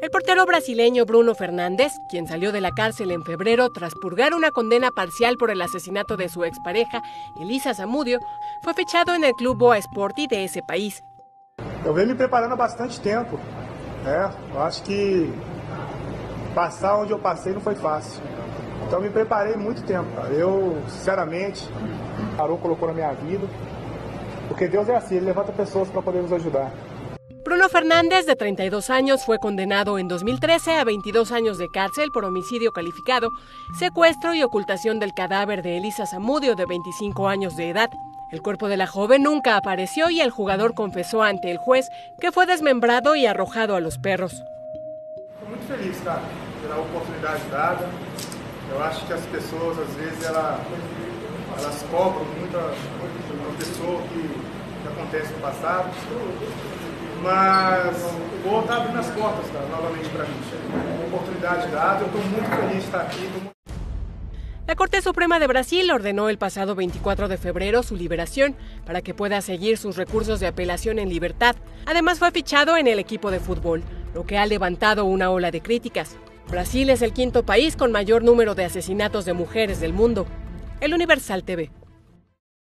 El portero brasileño Bruno Fernández, quien salió de la cárcel en febrero tras purgar una condena parcial por el asesinato de su expareja, Elisa Zamudio, fue fechado en el club Boa Esporte de ese país. Eu venho me preparando bastante tempo. É, eu acho que passar onde eu passei não foi fácil. Então me preparei muito tempo. Eu, sinceramente, parou, colocou na minha vida. Porque Deus é assim, Ele levanta pessoas para poder nos ajudar. Bruno Fernández, de 32 años, fue condenado en 2013 a 22 años de cárcel por homicidio calificado, secuestro y ocultación del cadáver de Elisa Zamudio, de 25 años de edad. El cuerpo de la joven nunca apareció y el jugador confesó ante el juez que fue desmembrado y arrojado a los perros. Estou muito feliz, cara, pela oportunidade dada. Eu acho que as pessoas, às vezes, ela, elas cobram muito a uma pessoa que, que acontece no passado. La Corte Suprema de Brasil ordenó el pasado 24 de febrero su liberación para que pueda seguir sus recursos de apelación en libertad. Además fue fichado en el equipo de fútbol, lo que ha levantado una ola de críticas. Brasil es el quinto país con mayor número de asesinatos de mujeres del mundo. El Universal TV.